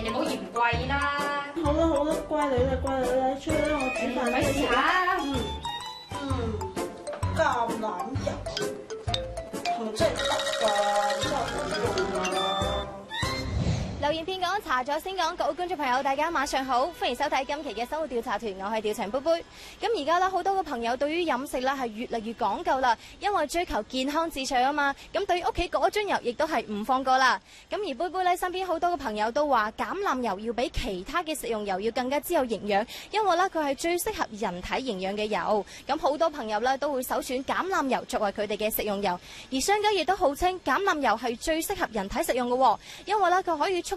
誒，你唔好嫌貴啦。好啦好啦，乖女啦乖女啦，出去啦，我煮飯你試下。嗯，嗯，橄欖油係咪真係得㗎？留言片講查咗先講，各位觀眾朋友，大家晚上好，歡迎收睇今期嘅生活調查團，我係調查杯杯。咁而家啦，好多嘅朋友對於飲食啦係越嚟越講究啦，因為追求健康至上啊嘛。咁對於屋企嗰樽油亦都係唔放過啦。咁而杯杯咧身邊好多嘅朋友都話橄欖油要比其他嘅食用油要更加之有營養，因為咧佢係最適合人體營養嘅油。咁好多朋友咧都會首選橄欖油作為佢哋嘅食用油，而商家亦都號稱橄欖油係最適合人體食用嘅，因為咧佢可以促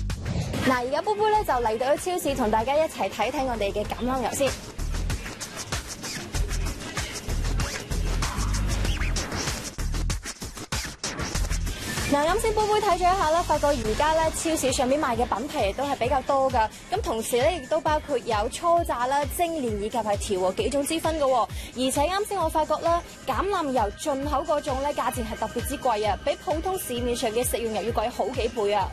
嗱，而家杯杯咧就嚟到咗超市，同大家一齊睇睇我哋嘅橄欖油先。嗱，啱先杯杯睇咗一下啦，發覺而家咧超市上面賣嘅品牌亦都係比較多噶，咁同時咧亦都包括有初榨啦、精煉以及係調和幾種之分嘅。而且啱先我發覺啦，橄欖油進口嗰種咧價錢係特別之貴啊，比普通市面上嘅食用油要貴好幾倍啊！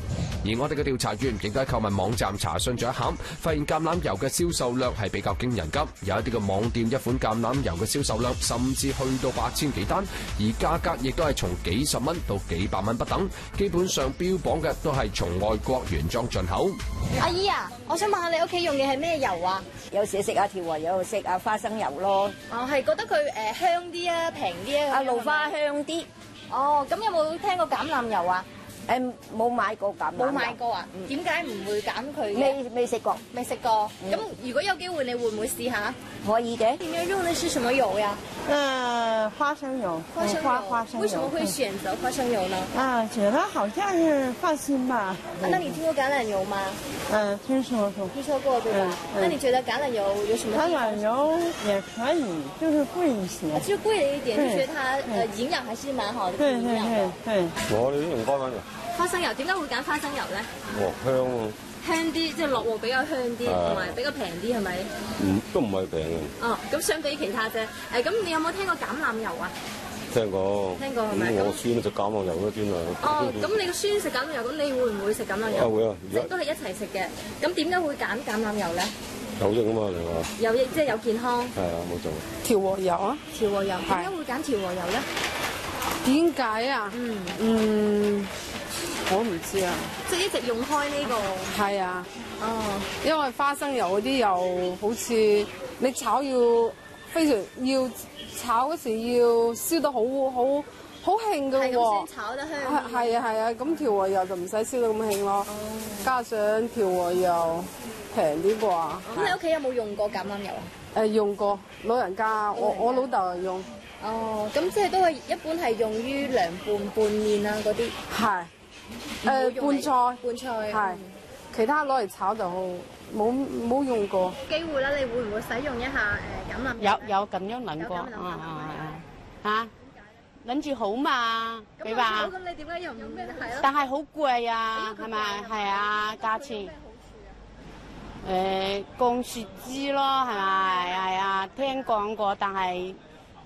而我哋嘅調查員亦都喺購物網站查詢咗一下，發現橄欖油嘅銷售量係比較驚人㗎。有一啲嘅網店一款橄欖油嘅銷售量甚至去到八千幾單，而價格亦都係從幾十蚊到幾百蚊不等。基本上標榜嘅都係從外國原裝進口。阿姨啊，我想問下你屋企用嘅係咩油啊？有時食下調和油，食下花生油咯。我，係覺得佢誒香啲啊，平啲啊？阿露花香啲，哦，咁有冇聽過橄欖油啊？誒冇買過橄欖冇買過啊？點解唔會揀佢嘅？未未食過，未食過。咁如果有機會，你會唔會試下？可以嘅。裡面用的是什麼油呀？呃，花生油，花生油。花花生油。為什麼會選擇花生油呢？啊，覺得好像是放心吧。啊，那你聽過橄欖油嗎？嗯，聽說過。聽說過對吧？嗯嗯那你覺得橄欖油有什麼？橄欖油也可以，就是貴一些。啊，就是貴了一點，就對覺得它對呃營養還是蠻好的，對對挺營養的。對對。我哋用花生油，花生油點解會揀花生油咧？哦香啊，香啲，即係落鑊比較香啲，同埋比較平啲，係咪？唔都唔係平嘅，哦，咁相比其他啫。誒，咁你有冇聽過橄欖油啊？聽過。聽過係咪咁我孫就橄欖油啦，專係。哦，咁你個孫食橄欖油，咁你會唔會食橄欖啊油？會啊，而家即都係一齊食嘅。咁點解會揀橄欖油咧？有益啊嘛，你話有益，即係有健康。係啊，冇錯。調和油啊？調和油點解會揀調和油咧？點解啊？嗯，嗯，我唔知啊。即係一直用開呢個。係啊，哦，因為花生油嗰啲又好似你炒要非常要炒嗰時要燒得好好好興嘅喎先。炒得香係係啊係啊，咁調和油就唔使燒到咁興咯。加上調和油平啲啩。咁你屋企有冇用過橄欖油啊？誒用過老人家，我我老豆又用，哦，咁即係都係一般係用於涼拌拌麵啊嗰啲。係誒用嚟拌菜拌菜係，其他攞嚟炒就好冇冇用過。機會啦，你會唔會使用一下誒橄欖油有有咁樣諗過，有咁樣諗過啊啊啊！嚇，諗住好嘛，明白？咁你點解又唔係咯？但係好貴啊，係咪？係啊，價錢。誒降雪脂咯，係咪？係啊，聽講過，但係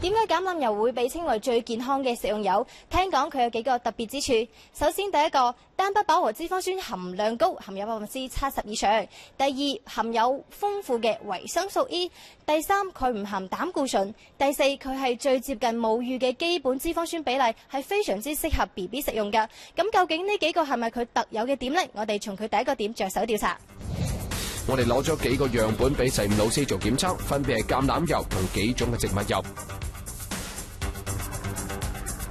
點解橄欖油會被稱為最健康嘅食用油？聽講佢有幾個特別之處。首先，第一個單不飽和脂肪酸含量高，含有百分之七十以上；第二，含有豐富嘅維生素 E；第三，佢唔含膽固醇；第四，佢係最接近母乳嘅基本脂肪酸比例，係非常之適合 BB 食用㗎。咁究竟呢幾個係咪佢特有嘅點呢？我哋從佢第一個點着手調查。我哋攞咗幾個樣本俾實驗老师做檢測，分別係橄欖油同幾種嘅植物油。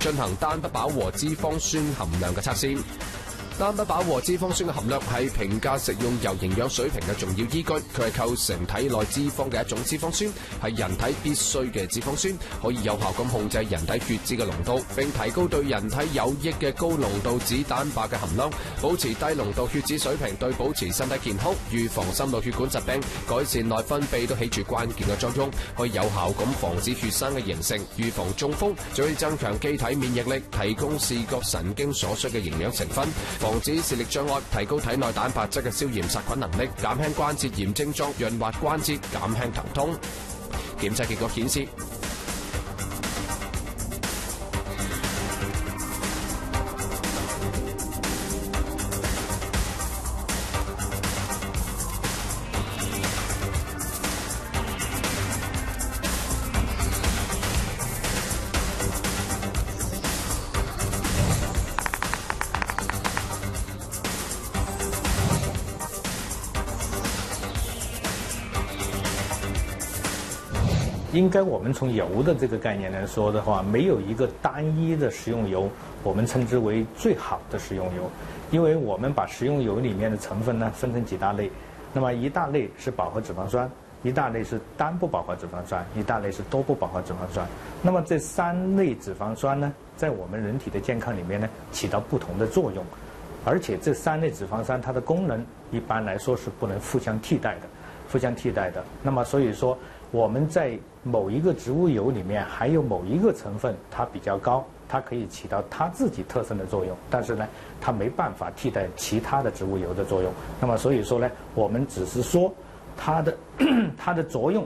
进行单不饱和脂肪酸含量嘅测试。單不飽和脂肪酸嘅含量係評價食用油營養水平嘅重要依據，佢係構成體內脂肪嘅一種脂肪酸，係人體必須嘅脂肪酸，可以有效咁控制人體血脂嘅濃度，並提高對人體有益嘅高濃度脂蛋白嘅含量，保持低濃度血脂水平，對保持身體健康、預防心腦血管疾病、改善內分泌都起住關鍵嘅作用，可以有效咁防止血栓嘅形成，預防中風，仲可以增強機體免疫力，提供視覺神經所需嘅營養成分。防止視力障礙，提高體內蛋白質嘅消炎殺菌能力，減輕關節炎症狀，潤滑關節，減輕疼痛。檢測結果顯示。应该我们从油的这个概念来说的话，没有一个单一的食用油，我们称之为最好的食用油，因为我们把食用油里面的成分呢分成几大类，那么一大类是饱和脂肪酸，一大类是单不饱和脂肪酸，一大类是多不饱和脂肪酸。那么这三类脂肪酸呢，在我们人体的健康里面呢，起到不同的作用，而且这三类脂肪酸它的功能一般来说是不能互相替代的，互相替代的。那么所以说。我们在某一个植物油里面，含有某一个成分，它比较高，它可以起到它自己特色的作用，但是呢，它没办法替代其他的植物油的作用。那么所以说呢，我们只是说它的 它的作用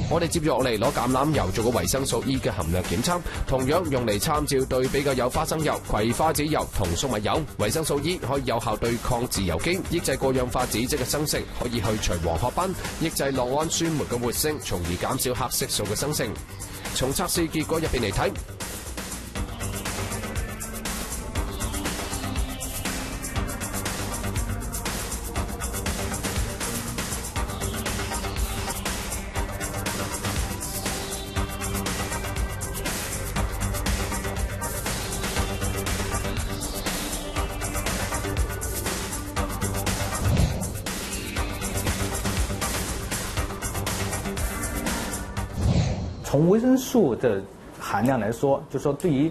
我哋接住落嚟攞橄榄油做个维生素 E 嘅含量检测，同样用嚟参照对比嘅有花生油、葵花籽油同粟米油。维生素 E 可以有效对抗自由基，抑制过氧化脂质嘅生成，可以去除黄褐斑，抑制酪氨酸酶嘅活性，从而减少黑色素嘅生成。从测试结果入边嚟睇。从维生素的含量来说，就说对于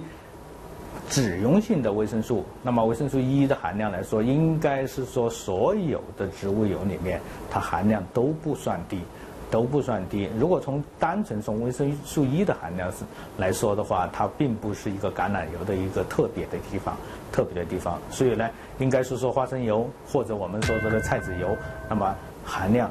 脂溶性的维生素，那么维生素 E 的含量来说，应该是说所有的植物油里面，它含量都不算低，都不算低。如果从单纯从维生素 E 的含量是来说的话，它并不是一个橄榄油的一个特别的地方，特别的地方。所以呢，应该是说花生油或者我们所说的菜籽油，那么含量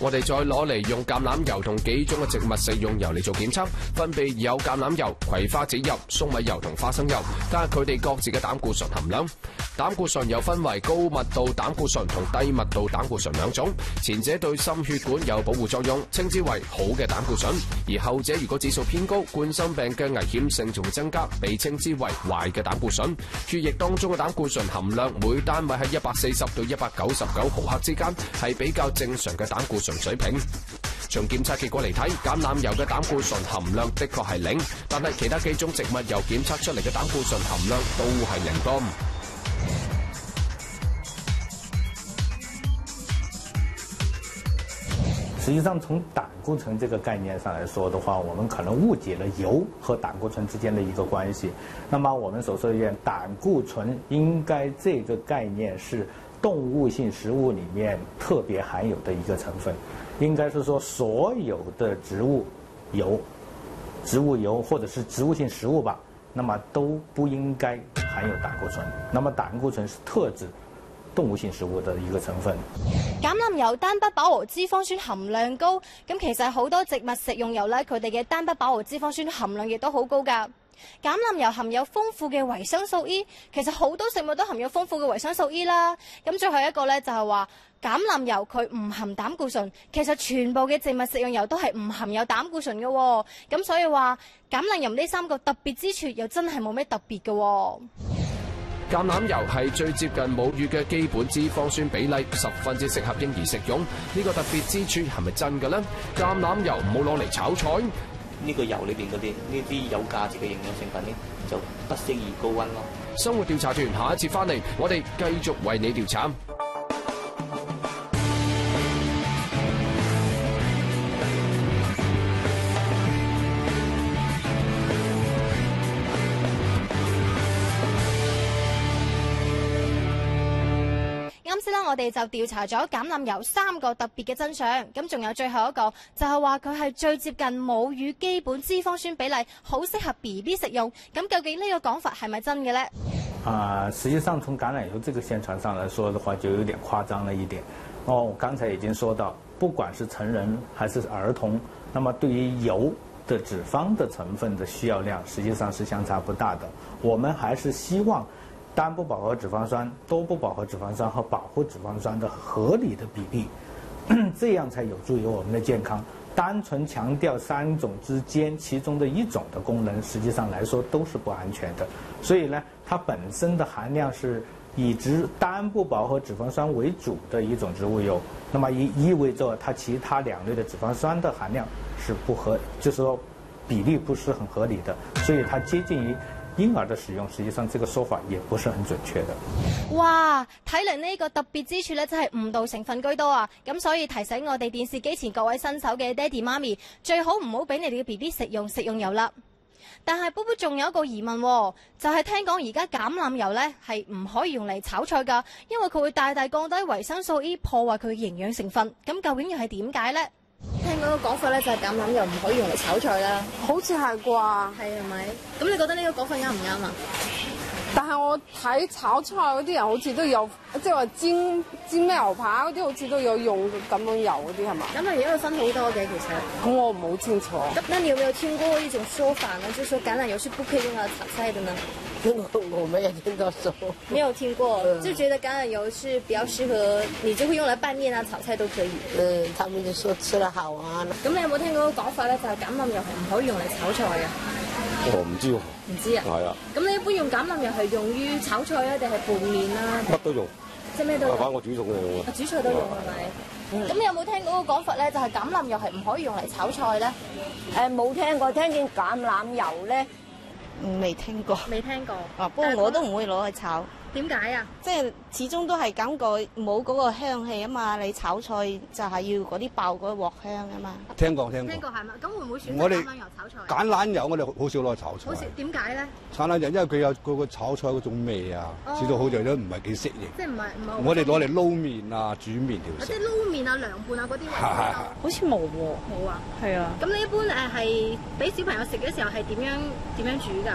我哋再攞嚟用橄欖油同幾種嘅植物食用油嚟做檢測，分別有橄欖油、葵花籽油、粟米油同花生油，睇下佢哋各自嘅膽固醇含量。膽固醇又分為高密度膽固醇同低密度膽固醇兩種，前者對心血管有保護作用，稱之為好嘅膽固醇；而後者如果指數偏高，冠心病嘅危險性仲會增加，被稱之為壞嘅膽固醇。血液當中嘅膽固醇含量每單位喺一百四十到一百九十九毫克之間，係比較正常嘅膽固醇水平。從檢測結果嚟睇，橄欖油嘅膽固醇含量的確係零，但係其他幾種植物油檢測出嚟嘅膽固醇含量都係零噉。實際上，從膽固醇這個概念上來說的話，我們可能誤解了油和膽固醇之間的一個關係。那麼我們所說的膽固醇，應該這個概念是動物性食物里面特別含有的一個成分。應該是說，所有的植物油、植物油或者是植物性食物吧，那麼都不應該含有膽固醇。那麼膽固醇是特指。動物性食物的一個成分，橄欖油單不飽和脂肪酸含量高，咁其實好多植物食用油咧，佢哋嘅單不飽和脂肪酸含量亦都好高噶。橄欖油含有豐富嘅維生素 E，其實好多食物都含有豐富嘅維生素 E 啦。咁最後一個咧就係話橄欖油佢唔含膽固醇，其實全部嘅植物食用油都係唔含有膽固醇嘅。咁所以話橄欖油呢三個特別之處又真係冇咩特別嘅。橄欖油係最接近母乳嘅基本脂肪酸比例，十分之適合嬰兒食用。呢個特別之處係咪真嘅呢？橄欖油唔好攞嚟炒菜。呢個油裏邊嗰啲呢啲有價值嘅營養成分呢，就不適宜高温咯。生活調查團下一次翻嚟，我哋繼續為你調查。我哋就調查咗橄欖油三個特別嘅真相，咁仲有最後一個就係話佢係最接近母乳基本脂肪酸比例，好適合 B B 食用。咁究竟呢個講法係咪真嘅呢？啊，實際上從橄欖油這個宣傳上來說的話，就有點誇張了一點。哦，我剛才已經說到，不管是成人還是兒童，那麼對於油的脂肪的成分的需要量，實際上是相差不大的。我們還是希望。单不饱和脂肪酸、多不饱和脂肪酸和飽和脂肪酸的合理的比例，这样才有助于我们的健康。单纯强调三种之间其中的一种的功能，实际上来说都是不安全的。所以呢，它本身的含量是以植单不饱和脂肪酸为主的一种植物油，那么意意味着它其他两类的脂肪酸的含量是不合，就是说比例不是很合理的，所以它接近于。嬰兒的使用，實際上這個說法也不是很準確的。哇，睇嚟呢個特別之處咧，真係誤導成分居多啊！咁所以提醒我哋電視機前各位新手嘅爹哋媽咪，最好唔好俾你哋嘅 B B 食用食用油啦。但係，波波仲有一個疑問，就係聽講而家橄欖油咧係唔可以用嚟炒菜噶，因為佢會大大降低維生素 E，破壞佢嘅營養成分。咁究竟又係點解呢？聽嗰個講法咧，就係橄欖油唔可以用嚟炒菜啦，好似係啩？係咪？咁你覺得呢個講法啱唔啱啊？但係我睇炒菜嗰啲人好似都有，即係話煎煎咩牛扒嗰啲，好似都有用橄欖油嗰啲係嘛？橄欖油會分好多嘅，其實。咁我唔好清楚。咁，那你有沒有聽過一種說法呢？就是說橄欖油是不可以用嚟炒菜的呢？我我沒有听到說。沒有聽過，就觉得橄榄油是比较适合，你就会用来拌面啊、炒菜都可以。嗯，他們就說吃了好啊。咁你有冇聽過個講法咧？就係橄欖油係唔可以用嚟炒菜嘅。我唔知喎。唔知啊？係啊。咁你一般用橄欖油係用於炒菜啊，定係拌面啊？乜都用。即係咩都用？反正我煮餸都用啊。煮菜都用係咪？咁你有冇聽過個講法咧？就係橄欖油係唔可以用嚟炒菜咧？誒，冇聽過，聽見橄欖油咧，未聽過。未聽過。啊，不過我都唔會攞去炒。點解啊？即係始終都係感覺冇嗰個香氣啊嘛！你炒菜就係要嗰啲爆嗰鑊香啊嘛。聽過聽過。聽過係嘛？咁會唔會選我哋橄欖油炒菜？橄欖油我哋好少攞去炒菜。好少點解咧？橄欖油因為佢有嗰個炒菜嗰種味啊，至到好似都唔係幾適應。即係唔係唔係？我哋攞嚟撈麵啊、煮麵條食。即係撈麵啊、涼拌啊嗰啲好似冇喎。冇啊。係啊。咁你一般誒係俾小朋友食嘅時候係點樣點樣煮㗎？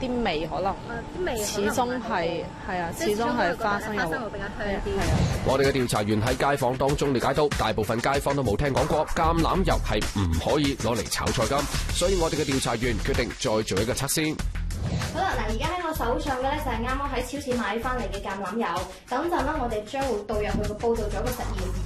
啲味可能啲味始終係係啊，始終係花生油比較香啲。我哋嘅調查員喺街坊當中了解到，大部分街坊都冇聽講過橄欖油係唔可以攞嚟炒菜㗎，所以我哋嘅調查員決定再做一個測試。好啦，嗱，而家喺我手上嘅咧就係啱啱喺超市買翻嚟嘅橄欖油。等陣啦，我哋將會倒入去個煲度做一個實驗。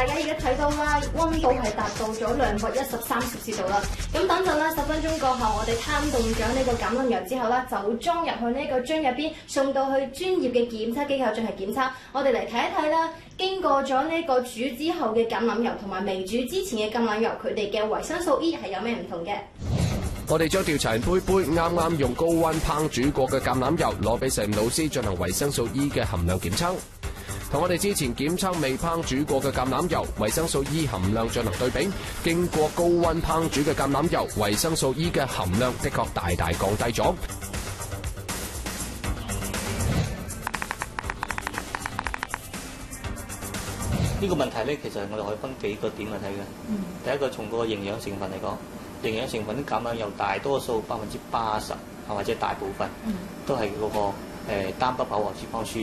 大家而家睇到啦，温度係達到咗兩百一十三攝氏度啦。咁等陣啦，十分鐘過後，我哋攤凍咗呢個橄欖油之後咧，就會裝入去呢個樽入邊，送到去專業嘅檢測機構進行檢測。我哋嚟睇一睇啦，經過咗呢個煮之後嘅橄欖油同埋未煮之前嘅橄欖油，佢哋嘅維生素 E 係有咩唔同嘅？我哋將調查杯杯啱啱用高溫烹煮過嘅橄欖油攞俾石老師進行維生素 E 嘅含量檢測，同我哋之前檢測未烹煮過嘅橄欖油維生素 E 含量進行對比，經過高溫烹煮嘅橄欖油維生素 E 嘅含量的確大大降低咗。呢個問題咧，其實我哋可以分幾個點去睇嘅。第一個從嗰個營養成分嚟講，營養成分啲橄欖油大多數百分之八十，或者大部分都係嗰、個誒、呃、單不飽和脂肪酸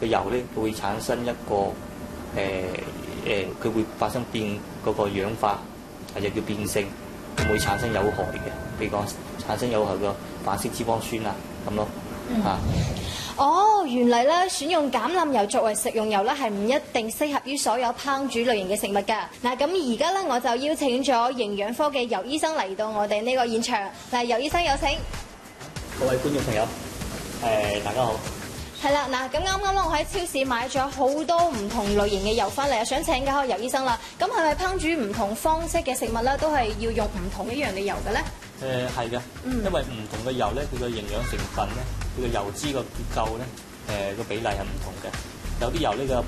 嘅油咧，佢會產生一個誒誒，佢、會發生變嗰個氧化，或者叫變性，會產生有害嘅，譬如講產生有害嘅反式脂肪酸啊咁咯。啊，哦，原嚟咧選用橄欖油作為食用油咧，係唔一定適合於所有烹煮類型嘅食物㗎。嗱，咁而家咧我就邀請咗營養科嘅尤醫生嚟到我哋呢個現場。嗱，尤醫生有請。各位觀眾朋友，誒、大家好。係啦，嗱，咁啱啱咧，我喺超市買咗好多唔同類型嘅油翻嚟啊，想請教下油醫生啦。咁係咪烹煮唔同方式嘅食物咧，都係要用唔同一樣嘅油嘅咧？誒係嘅，嗯因為唔同嘅油咧，佢嘅營養成分咧，佢嘅油脂個結構咧，誒、個比例係唔同嘅。有啲油呢個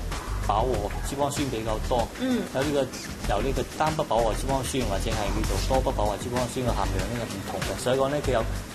飽和脂肪酸比較多，嗯有呢個由呢個單不飽和脂肪酸或者係叫做多不飽和脂肪酸嘅含量咧係唔同嘅，所以講咧佢有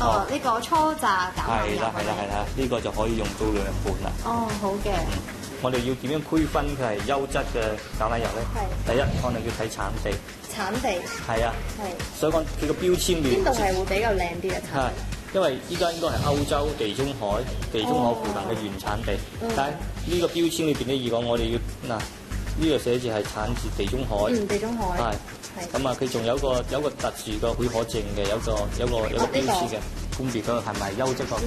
哦，呢、個初榨橄欖油係啦係啦係啦，呢個就可以用到兩半啦。哦，好嘅。我哋要點樣區分佢係優質嘅橄欖油咧？第一，我哋要睇產地。產地係啊，係所以講佢個標籤裏邊度係會比較靚啲啊？係，因為依家應該係歐洲地中海、地中海附近嘅原產地，嗯但係呢個標籤裏邊咧，如果我哋要嗱呢個寫字係產自地中海，嗯，地中海係。咁啊，佢仲有個有個特殊嘅許可證嘅，有個有個有個標誌嘅，判別佢係咪優質個誒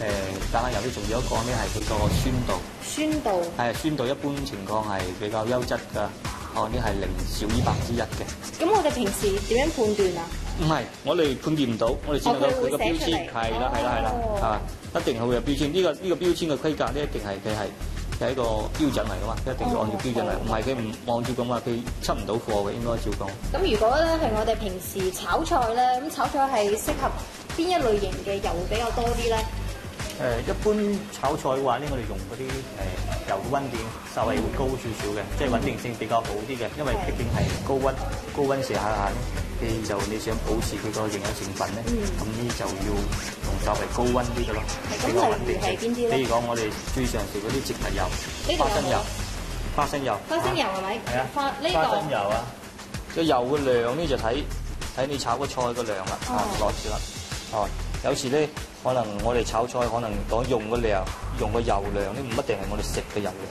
嗯橄欖油咧？仲有一個咧係佢個酸度，酸度。係酸度一般情況係比較優質㗎，哦呢係零少於百分之一嘅。咁我哋平時點樣判斷啊？唔係，我哋判斷唔到，我哋只能夠哦佢個標籤。係啦係啦係啦哦。嘛，一定係會有標籤。呢個呢個標籤嘅規格咧，一定係佢係係一個標準嚟噶嘛，一定要按照標準嚟，唔係佢唔按照咁話，佢出唔到貨嘅，應該照講。咁如果咧係我哋平時炒菜咧，咁炒菜係適合邊一類型嘅油比較多啲咧？誒一般炒菜嘅話咧，我哋用嗰啲誒油嘅溫點稍微會高少少嘅，即係穩定性比較好啲嘅，因為畢竟係高温高温時下下咧，你就你想保持佢個營養成分咧，咁呢就要用稍微高温啲嘅咯，比較穩定比如講我哋最常食嗰啲植物油花生油、花生油、花生油係咪？係啊，花呢花生油啊，個油嘅量咧就睇睇你炒個菜個量啦，啊落住啦，哦，有時咧可能我哋炒菜可能講用嘅量用嘅油量咧唔一定係我哋食嘅油量，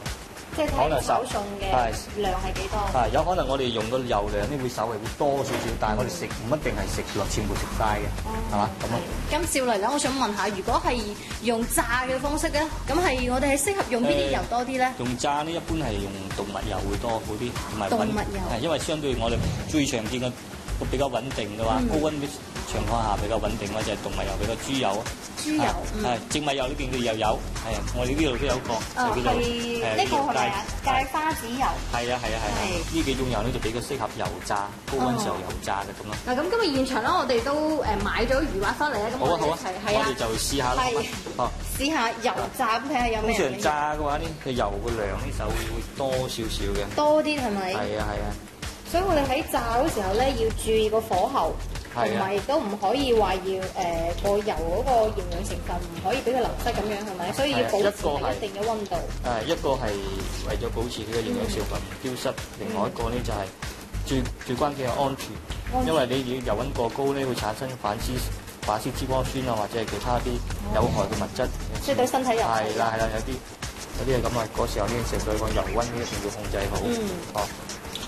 即係睇可能炒餸嘅係量係幾多？啊有可能我哋用個油量咧會稍微會多少少，但係我哋食唔一定係食落全部食晒嘅，係嘛咁啊？咁少嚟咧，我想問下，如果係用炸嘅方式咧，咁係我哋係適合用邊啲油多啲咧？用炸呢，一般係用動物油會多好啲，同埋穩動物油係因為相對我哋最常見嘅個比較穩定嘅話，嗯高溫啲情況下比較穩定嘅就係動物油比較豬油。豬油嗯係植物油呢邊嘅又有，係啊，我哋呢度都有一個，哦，就叫做係呢個係咪啊？芥花籽油。係啊係啊係啊，呢幾種油咧就比較適合油炸，高温時候油炸嘅咁咯。嗱，咁今日現場咧，我哋都誒買咗魚滑翻嚟咧，咁好啊好啊我哋一齊，係啊我哋，就試下啦。係哦，試下油炸咁睇下有通咩常炸嘅話咧，佢油嘅量呢就會多少少嘅。多啲係咪？係啊係啊。所以我哋喺炸嗰時候咧，要注意個火候，同埋亦都唔可以話要誒個油嗰個營養成分唔可以俾佢流失咁樣係咪？所以要保持一定嘅温度。誒一個係為咗保持佢嘅營養成分唔丟失，另外一個咧就係最最關鍵係安全，因為你要油温過高咧會產生反式反式脂肪酸啊，或者係其他啲有害嘅物質，即係對身體有害。係啦係啦，有啲有啲係咁啊，嗰時候呢食水個油温呢一定要控制好，嗯。哦。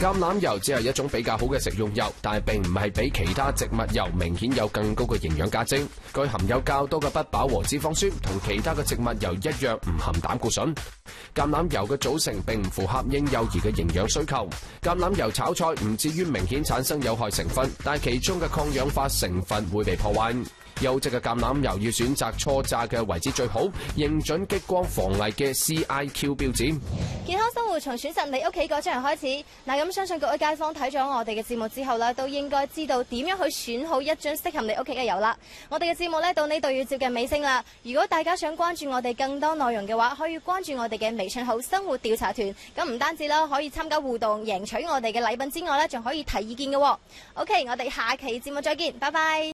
橄欖油只係一種比較好嘅食用油，但係並唔係比其他植物油明顯有更高嘅營養價值。佢含有較多嘅不飽和脂肪酸，同其他嘅植物油一樣唔含膽固醇。橄欖油嘅組成並唔符合嬰幼兒嘅營養需求。橄欖油炒菜唔至於明顯產生有害成分，但係其中嘅抗氧化成分會被破壞。優質嘅橄欖油要選擇初榨嘅位置最好，認准激光防伪嘅 CIQ 标志。健康生活從選擇你屋企嗰張人開始。嗱，咁相信各位街坊睇咗我哋嘅節目之後咧，都應該知道點樣去選好一樽適合你屋企嘅油啦。我哋嘅節目咧到呢度要接近尾聲啦。如果大家想關注我哋更多內容嘅話，可以關注我哋嘅微信號生活調查團。咁唔單止啦，可以參加互動，贏取我哋嘅禮品之外咧，仲可以提意見嘅。OK，我哋下期節目再見，拜拜。